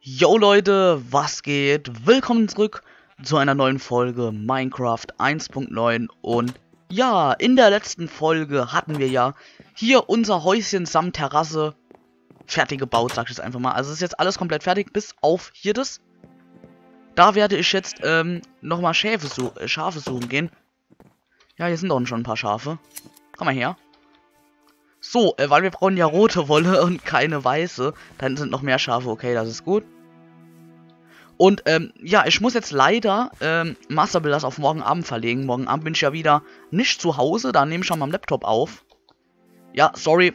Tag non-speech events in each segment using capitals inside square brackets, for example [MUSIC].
Yo Leute, was geht? Willkommen zurück zu einer neuen Folge Minecraft 1.9 und ja, in der letzten Folge hatten wir ja hier unser Häuschen samt Terrasse fertig gebaut, sag ich jetzt einfach mal. Also ist jetzt alles komplett fertig, bis auf hier das. Da werde ich jetzt ähm, nochmal Schafe, such Schafe suchen gehen. Ja, hier sind doch schon ein paar Schafe. Komm mal her. So, äh, weil wir brauchen ja rote Wolle [LAUGHS] und keine weiße. Dann sind noch mehr Schafe, okay, das ist gut. Und ähm, ja, ich muss jetzt leider ähm, Masterbuilders auf morgen Abend verlegen. Morgen Abend bin ich ja wieder nicht zu Hause, da nehme ich schon mal am Laptop auf. Ja, sorry.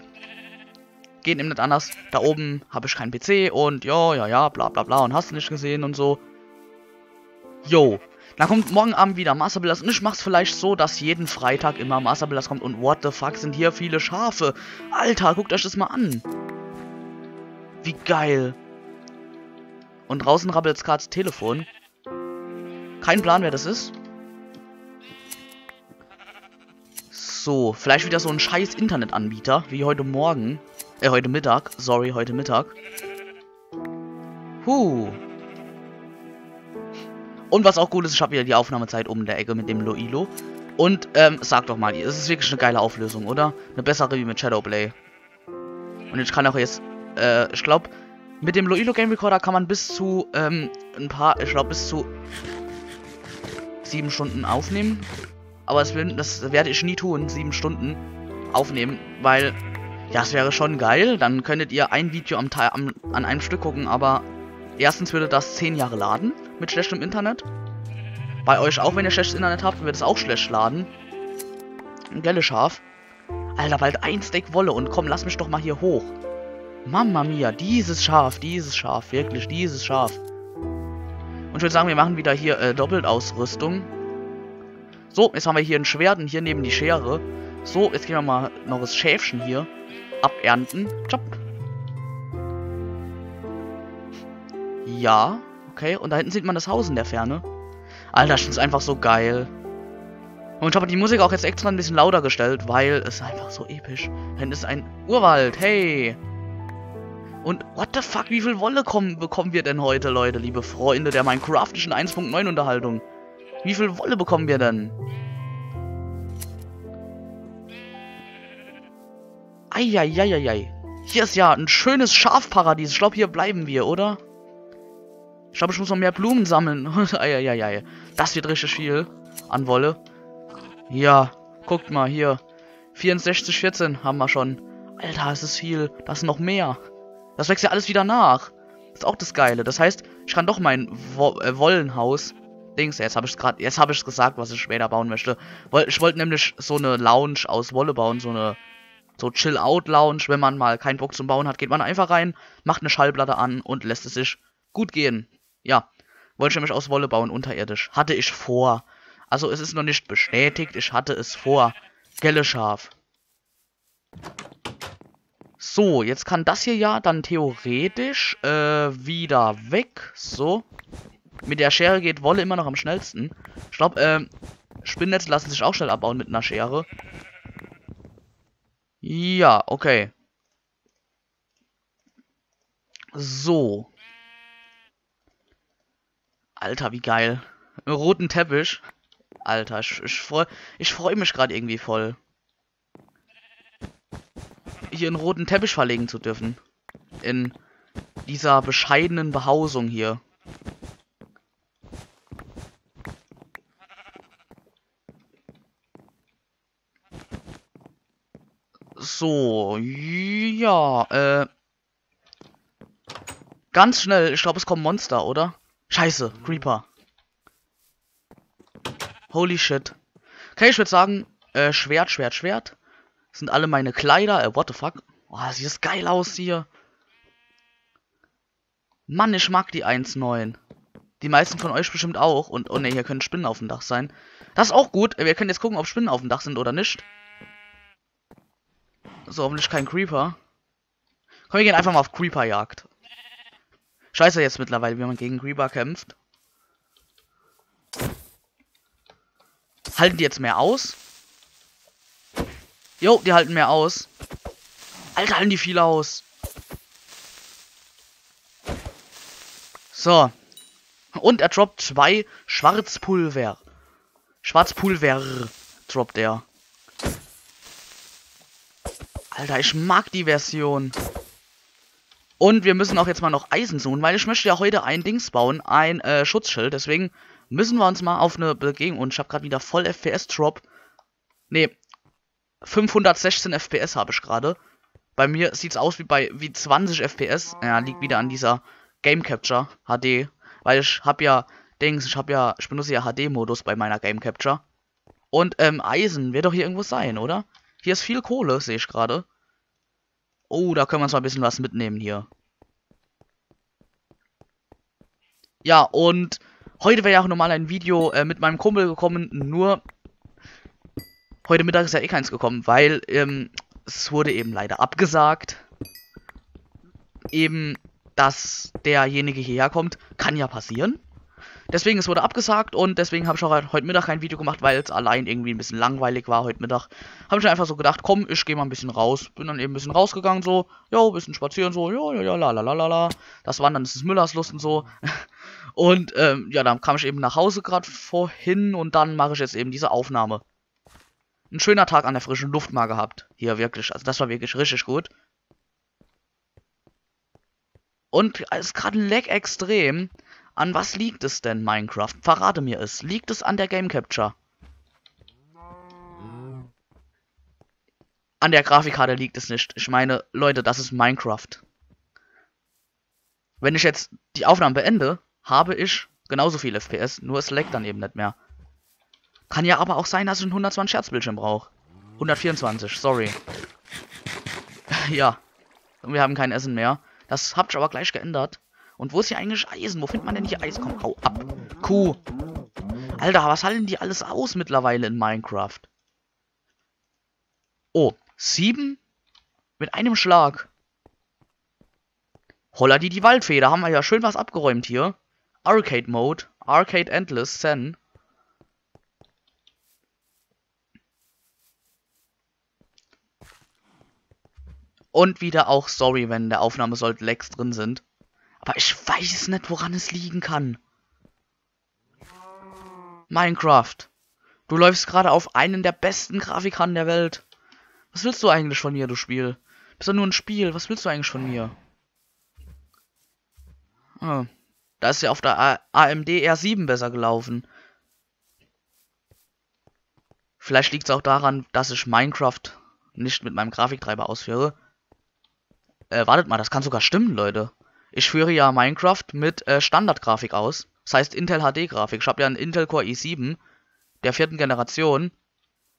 Geht eben nicht anders. Da oben habe ich keinen PC und ja, ja, ja, bla bla bla und hast du nicht gesehen und so. Jo. Dann kommt morgen Abend wieder Masterbuilders und ich mach's vielleicht so, dass jeden Freitag immer Masterbuilders kommt und what the fuck sind hier viele Schafe. Alter, guckt euch das mal an. Wie geil. Und draußen rabbelt jetzt gerade Telefon. Kein Plan, wer das ist. So, vielleicht wieder so ein scheiß Internetanbieter, wie heute Morgen. Äh, heute Mittag. Sorry, heute Mittag. Huh. Und was auch gut ist, ich habe wieder die Aufnahmezeit um der Ecke mit dem Loilo. Und, ähm, sag doch mal, es ist wirklich eine geile Auflösung, oder? Eine bessere wie mit Shadowplay. Und ich kann auch jetzt, äh, ich glaube, mit dem Loilo Game Recorder kann man bis zu, ähm, ein paar, ich glaube, bis zu sieben Stunden aufnehmen. Aber das, will, das werde ich nie tun, sieben Stunden aufnehmen, weil, ja, es wäre schon geil. Dann könntet ihr ein Video am, am, an einem Stück gucken, aber erstens würde das zehn Jahre laden mit schlechtem Internet. Bei euch auch, wenn ihr schlechtes Internet habt, wird es auch schlecht laden. Gelle scharf. Alter, bald ein Steak Wolle und komm, lass mich doch mal hier hoch. Mama mia, dieses Schaf, dieses Schaf, wirklich, dieses Schaf. Und ich würde sagen, wir machen wieder hier äh, Doppeltausrüstung. So, jetzt haben wir hier ein Schwert und hier neben die Schere. So, jetzt gehen wir mal noch das Schäfchen hier abernten. Chop. Ja, okay. Und da hinten sieht man das Haus in der Ferne. Alter, das ist einfach so geil. Und ich habe die Musik auch jetzt extra ein bisschen lauter gestellt, weil es einfach so episch. Da hinten ist ein Urwald. Hey. Und what the fuck, wie viel Wolle kommen, bekommen wir denn heute, Leute, liebe Freunde der Minecraftischen 1.9 Unterhaltung? Wie viel Wolle bekommen wir denn? Eieieiei. Hier ist ja ein schönes Schafparadies. Ich glaube, hier bleiben wir, oder? Ich glaube, ich muss noch mehr Blumen sammeln. [LAUGHS] Eieiei. Das wird richtig viel an Wolle. Ja, guckt mal hier. 64, 14 haben wir schon. Alter, es ist viel. Das ist noch mehr. Das wächst ja alles wieder nach. Das ist auch das Geile. Das heißt, ich kann doch mein Wo äh, Wollenhaus. Dings, jetzt habe ich es gerade, jetzt habe ich gesagt, was ich später bauen möchte. Ich wollte nämlich so eine Lounge aus Wolle bauen, so eine so Chill-Out-Lounge. Wenn man mal keinen Bock zum Bauen hat, geht man einfach rein, macht eine Schallplatte an und lässt es sich gut gehen. Ja, wollte ich nämlich aus Wolle bauen, unterirdisch. Hatte ich vor. Also es ist noch nicht bestätigt, ich hatte es vor. Gelle scharf. So, jetzt kann das hier ja dann theoretisch äh, wieder weg. So. Mit der Schere geht Wolle immer noch am schnellsten. Ich glaube, äh, Spinnnetze lassen sich auch schnell abbauen mit einer Schere. Ja, okay. So. Alter, wie geil. Einen roten Teppich. Alter, ich, ich freue ich freu mich gerade irgendwie voll. Hier einen roten Teppich verlegen zu dürfen. In dieser bescheidenen Behausung hier. So, ja, äh. Ganz schnell, ich glaube, es kommen Monster, oder? Scheiße, Creeper. Holy shit. Okay, ich würde sagen, äh, Schwert, Schwert, Schwert. Sind alle meine Kleider. Äh, what the fuck? Oh, sieht das geil aus hier. Mann, ich mag die 1.9. Die meisten von euch bestimmt auch. Und, oh ne, hier können Spinnen auf dem Dach sein. Das ist auch gut. Wir können jetzt gucken, ob Spinnen auf dem Dach sind oder nicht. So, hoffentlich kein Creeper. Komm, wir gehen einfach mal auf Creeper-Jagd. Scheiße jetzt mittlerweile, wie man gegen Creeper kämpft. Halten die jetzt mehr aus? Jo, die halten mehr aus. Alter, halten die viel aus. So. Und er droppt zwei Schwarzpulver. Schwarzpulver droppt er. Alter, ich mag die Version. Und wir müssen auch jetzt mal noch Eisen suchen, weil ich möchte ja heute ein Dings bauen, ein äh, Schutzschild. Deswegen müssen wir uns mal auf eine Begegnung. Und ich habe gerade wieder voll FPS-Drop. Ne, 516 FPS habe ich gerade. Bei mir sieht es aus wie bei wie 20 FPS. Ja, liegt wieder an dieser Game Capture HD. Weil ich habe ja Dings, ich habe ja, ich benutze ja HD-Modus bei meiner Game Capture. Und ähm, Eisen wird doch hier irgendwo sein, oder? Hier ist viel Kohle, sehe ich gerade. Oh, da können wir uns mal ein bisschen was mitnehmen hier. Ja, und heute wäre ja auch normal ein Video äh, mit meinem Kumpel gekommen, nur heute Mittag ist ja eh keins gekommen, weil ähm, es wurde eben leider abgesagt. Eben, dass derjenige hierher kommt, kann ja passieren. Deswegen, es wurde abgesagt und deswegen habe ich auch heute Mittag kein Video gemacht, weil es allein irgendwie ein bisschen langweilig war heute Mittag. Habe ich einfach so gedacht, komm, ich gehe mal ein bisschen raus. Bin dann eben ein bisschen rausgegangen, so, jo, ein bisschen spazieren, so, ja, ja, ja, la, la, la, la, la. Das waren dann des Müllers Lust und so. [LAUGHS] Und, ähm, ja, dann kam ich eben nach Hause gerade vorhin und dann mache ich jetzt eben diese Aufnahme. Ein schöner Tag an der frischen Luft mal gehabt. Hier, wirklich. Also, das war wirklich richtig gut. Und es ist gerade Lag extrem. An was liegt es denn, Minecraft? Verrate mir es. Liegt es an der Game Capture? An der Grafikkarte liegt es nicht. Ich meine, Leute, das ist Minecraft. Wenn ich jetzt die Aufnahme beende, habe ich genauso viel FPS, nur es leckt dann eben nicht mehr. Kann ja aber auch sein, dass ich einen 120 Hertz Bildschirm brauche. 124, sorry. [LAUGHS] ja. Wir haben kein Essen mehr. Das habt ihr aber gleich geändert. Und wo ist hier eigentlich Eisen? Wo findet man denn hier Eisen? Komm, hau ab. Kuh. Alter, was halten die alles aus mittlerweile in Minecraft? Oh, sieben? Mit einem Schlag. Holla die die Waldfee, da haben wir ja schön was abgeräumt hier. Arcade Mode, Arcade Endless, Zen. Und wieder auch sorry, wenn der Aufnahme sollte Lecks drin sind. Aber ich weiß nicht, woran es liegen kann. Minecraft. Du läufst gerade auf einen der besten Grafikkarten der Welt. Was willst du eigentlich von mir, du Spiel? Bist doch nur ein Spiel. Was willst du eigentlich von mir? Ah, da ist ja auf der AMD R7 besser gelaufen. Vielleicht liegt es auch daran, dass ich Minecraft nicht mit meinem Grafiktreiber ausführe. Äh, wartet mal, das kann sogar stimmen, Leute. Ich führe ja Minecraft mit äh, Standardgrafik aus. Das heißt Intel HD Grafik. Ich habe ja einen Intel Core i7 der vierten Generation.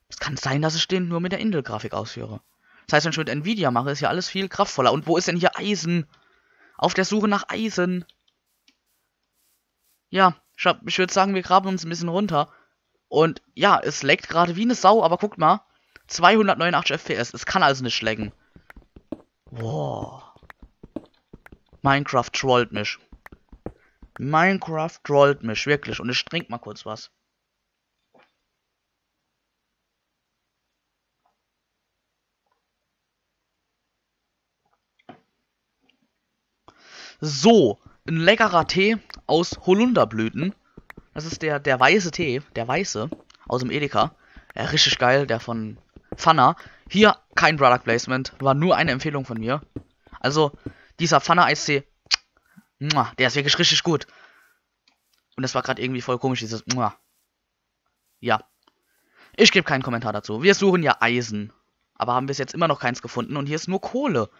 Es kann sein, dass ich den nur mit der Intel Grafik ausführe. Das heißt, wenn ich mit Nvidia mache, ist ja alles viel kraftvoller. Und wo ist denn hier Eisen? Auf der Suche nach Eisen. Ja, ich, ich würde sagen, wir graben uns ein bisschen runter. Und ja, es leckt gerade wie eine Sau, aber guckt mal. 289 FPS. Es kann also nicht lecken. Wow. Minecraft trollt mich. Minecraft trollt mich, wirklich. Und ich trinke mal kurz was. So, ein leckerer Tee aus Holunderblüten. Das ist der, der weiße Tee, der weiße, aus dem Edeka. Ja, richtig geil, der von Pfanner. Hier kein Product Placement, war nur eine Empfehlung von mir. Also, dieser Pfanne-Eistee, der ist wirklich richtig gut. Und das war gerade irgendwie voll komisch, dieses Ja. Ich gebe keinen Kommentar dazu. Wir suchen ja Eisen. Aber haben bis jetzt immer noch keins gefunden und hier ist nur Kohle.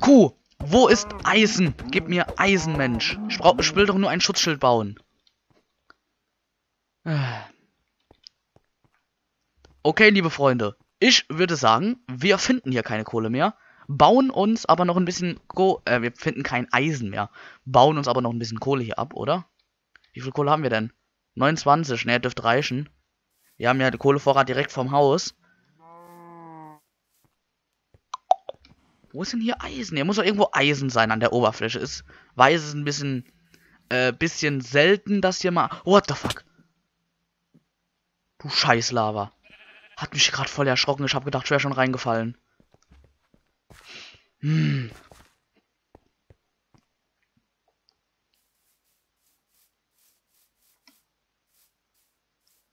Kuh, wo ist Eisen? Gib mir Eisen, Mensch. Ich, brauch, ich will doch nur ein Schutzschild bauen. Okay, liebe Freunde. Ich würde sagen, wir finden hier keine Kohle mehr, bauen uns aber noch ein bisschen, Ko äh, wir finden kein Eisen mehr, bauen uns aber noch ein bisschen Kohle hier ab, oder? Wie viel Kohle haben wir denn? 29, ne, dürfte reichen. Wir haben ja den Kohlevorrat direkt vom Haus. Wo ist denn hier Eisen? Hier muss doch irgendwo Eisen sein an der Oberfläche. Ist weiß es ein bisschen, äh, bisschen selten, dass hier mal... What the fuck? Du scheiß Lava. Hat mich gerade voll erschrocken. Ich habe gedacht, ich wäre schon reingefallen. Hm.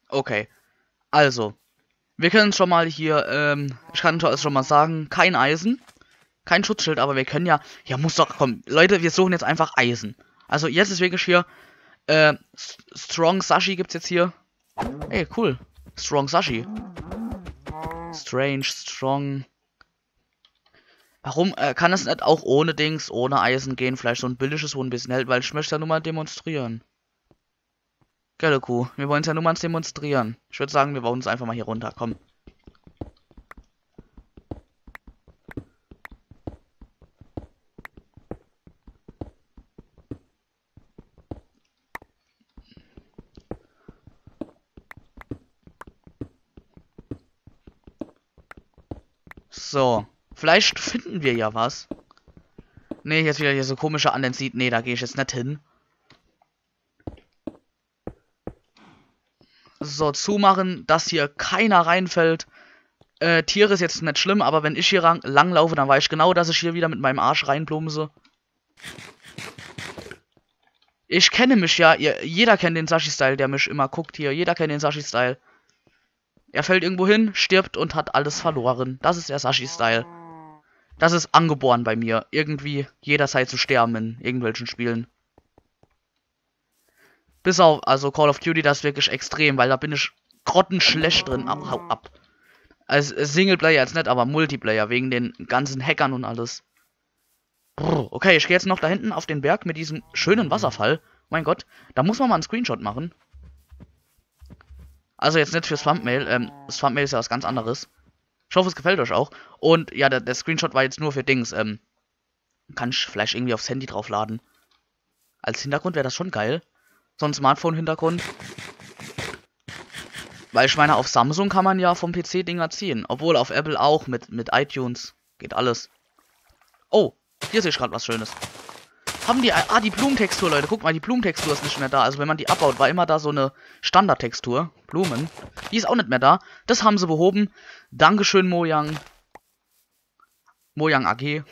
Okay. Also. Wir können schon mal hier, ähm, ich kann also schon mal sagen, kein Eisen. Kein Schutzschild, aber wir können ja, ja muss doch, komm, Leute, wir suchen jetzt einfach Eisen. Also jetzt ist wirklich hier, äh, Strong Sashi gibt's jetzt hier. Ey, cool. Strong Sashi. Strange, Strong. Warum äh, kann es nicht auch ohne Dings, ohne Eisen gehen? Vielleicht so ein billiges, wo ein bisschen hält, weil ich möchte ja nur mal demonstrieren. Gelle Kuh, wir wollen es ja nur mal demonstrieren. Ich würde sagen, wir bauen uns einfach mal hier runter, komm. So. Vielleicht finden wir ja was. Nee, jetzt wieder hier so komische Andensieht. Nee, da gehe ich jetzt nicht hin. So, zumachen, dass hier keiner reinfällt. Äh, Tiere ist jetzt nicht schlimm, aber wenn ich hier lang laufe, dann weiß ich genau, dass ich hier wieder mit meinem Arsch reinplumse. Ich kenne mich ja, ihr, jeder kennt den Sashi-Style, der mich immer guckt hier. Jeder kennt den Sashi-Style. Er fällt irgendwo hin, stirbt und hat alles verloren. Das ist der Sashi-Style. Das ist angeboren bei mir, irgendwie jederzeit zu sterben in irgendwelchen Spielen. Bis auf, also Call of Duty, das ist wirklich extrem, weil da bin ich grottenschlecht drin. Au, hau ab. Als Singleplayer jetzt nicht, aber Multiplayer, wegen den ganzen Hackern und alles. Brr, okay, ich gehe jetzt noch da hinten auf den Berg mit diesem schönen Wasserfall. Mein Gott, da muss man mal einen Screenshot machen. Also jetzt nicht fürs Thumbnail, ähm, Thumbnail ist ja was ganz anderes. Ich hoffe, es gefällt euch auch. Und ja, der, der Screenshot war jetzt nur für Dings. Ähm, kann ich vielleicht irgendwie aufs Handy draufladen. Als Hintergrund wäre das schon geil. So ein Smartphone-Hintergrund. Weil ich meine, auf Samsung kann man ja vom PC Dinger ziehen. Obwohl auf Apple auch mit, mit iTunes. Geht alles. Oh, hier sehe ich gerade was Schönes. Haben die. Ah, die Blumentextur, Leute. Guck mal, die Blumentextur ist nicht mehr da. Also, wenn man die abbaut, war immer da so eine Standardtextur. Blumen. Die ist auch nicht mehr da. Das haben sie behoben. Dankeschön, Mojang. Mojang AG.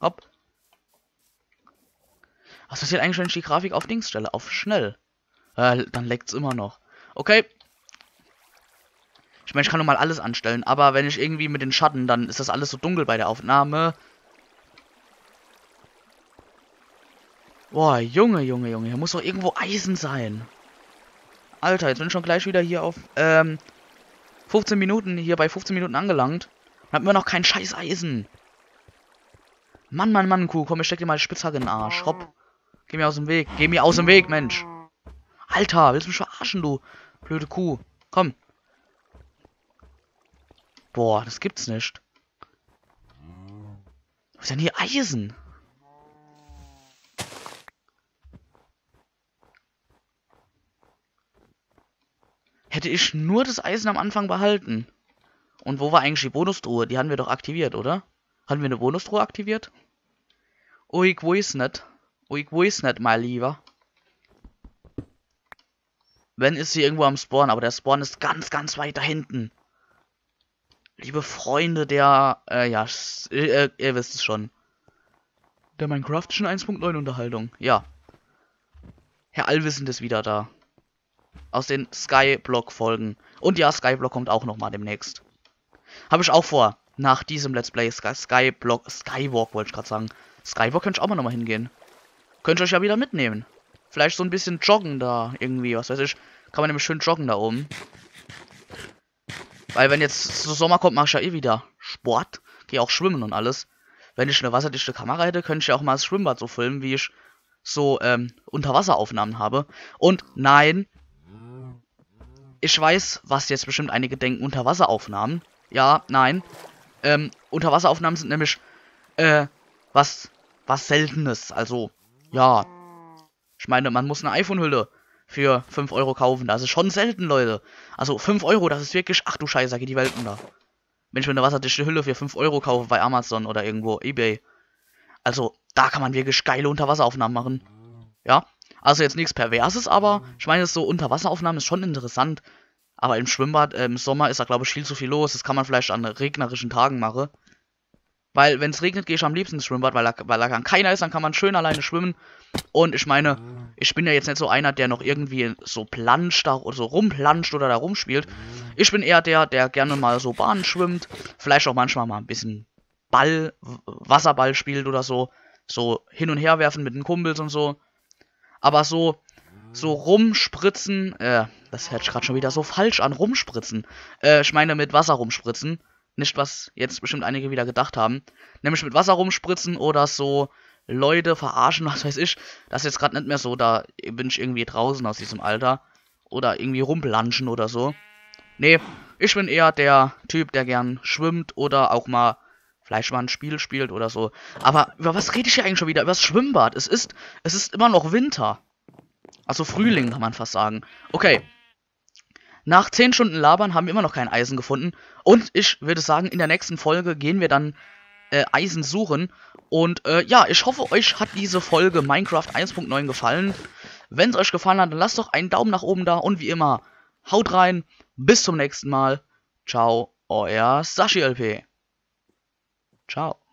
Hopp. Was passiert eigentlich, wenn ich die Grafik auf Dings stelle? Auf schnell. Äh, dann leckt's immer noch. Okay. Ich meine, ich kann nur mal alles anstellen, aber wenn ich irgendwie mit den Schatten, dann ist das alles so dunkel bei der Aufnahme. Boah, Junge, Junge, Junge. Hier muss doch irgendwo Eisen sein. Alter, jetzt bin ich schon gleich wieder hier auf, ähm, 15 Minuten, hier bei 15 Minuten angelangt. Dann haben wir noch kein scheiß Eisen. Mann, Mann, Mann, Kuh, komm, ich steck dir mal Spitzhacke in den Arsch. Hopp. Geh mir aus dem Weg. Geh mir aus dem Weg, Mensch. Alter, willst du mich verarschen, du? Blöde Kuh. Komm. Boah, das gibt's nicht. Wo ist denn hier Eisen? Hätte ich nur das Eisen am Anfang behalten. Und wo war eigentlich die Bonustruhe? Die hatten wir doch aktiviert, oder? Hatten wir eine Bonustruhe aktiviert? Oh, ich weiß nicht. Oh, ich weiß nicht, mein Lieber. Wenn ist sie irgendwo am Spawn, aber der Spawn ist ganz, ganz weit da hinten. Liebe Freunde der, äh, ja, äh, ihr wisst es schon. Der Minecraftischen 1.9 Unterhaltung, ja. Herr Allwissend ist wieder da aus den Skyblock-Folgen. Und ja, Skyblock kommt auch nochmal demnächst. Habe ich auch vor, nach diesem Let's Play Sky Skyblock, Skywalk wollte ich gerade sagen. Skywalk könnte ich auch mal nochmal hingehen. Könnt ihr euch ja wieder mitnehmen. Vielleicht so ein bisschen joggen da irgendwie, was weiß ich. Kann man nämlich schön joggen da oben. Weil wenn jetzt so Sommer kommt, mache ich ja eh wieder Sport. Gehe auch schwimmen und alles. Wenn ich eine wasserdichte Kamera hätte, könnte ich ja auch mal das Schwimmbad so filmen, wie ich so ähm, Unterwasseraufnahmen habe. Und nein, ich weiß, was jetzt bestimmt einige denken, Unterwasseraufnahmen. Ja, nein. Ähm, Unterwasseraufnahmen sind nämlich, äh, was, was Seltenes. Also, ja. Ich meine, man muss eine iPhone-Hülle für 5 Euro kaufen. Das ist schon selten, Leute. Also, 5 Euro, das ist wirklich, ach du Scheiße, geht die Welt unter. Wenn ich mir eine wasserdichte Hülle für 5 Euro kaufe bei Amazon oder irgendwo, Ebay. Also, da kann man wirklich geile Unterwasseraufnahmen machen. Ja. Also jetzt nichts Perverses, aber ich meine, so Unterwasseraufnahmen ist schon interessant. Aber im Schwimmbad äh, im Sommer ist da, glaube ich, viel zu viel los. Das kann man vielleicht an regnerischen Tagen machen. Weil, wenn es regnet, gehe ich am liebsten ins Schwimmbad, weil da, weil da keiner ist, dann kann man schön alleine schwimmen. Und ich meine, ich bin ja jetzt nicht so einer, der noch irgendwie so planscht oder so rumplanscht oder da rumspielt. Ich bin eher der, der gerne mal so Bahnen schwimmt, vielleicht auch manchmal mal ein bisschen Ball, Wasserball spielt oder so. So hin und her werfen mit den Kumpels und so. Aber so, so rumspritzen, äh, das hört sich gerade schon wieder so falsch an, rumspritzen. Äh, ich meine mit Wasser rumspritzen. Nicht, was jetzt bestimmt einige wieder gedacht haben. Nämlich mit Wasser rumspritzen oder so Leute verarschen, [LAUGHS] was weiß ich. Das ist jetzt gerade nicht mehr so, da bin ich irgendwie draußen aus diesem Alter. Oder irgendwie rumplanschen oder so. Nee, ich bin eher der Typ, der gern schwimmt oder auch mal vielleicht mal ein Spiel spielt oder so. Aber über was rede ich hier eigentlich schon wieder? Über das Schwimmbad. Es ist, es ist immer noch Winter. Also Frühling kann man fast sagen. Okay, nach 10 Stunden Labern haben wir immer noch kein Eisen gefunden. Und ich würde sagen, in der nächsten Folge gehen wir dann äh, Eisen suchen. Und äh, ja, ich hoffe, euch hat diese Folge Minecraft 1.9 gefallen. Wenn es euch gefallen hat, dann lasst doch einen Daumen nach oben da. Und wie immer, haut rein. Bis zum nächsten Mal. Ciao, euer Sashi LP. Ciao.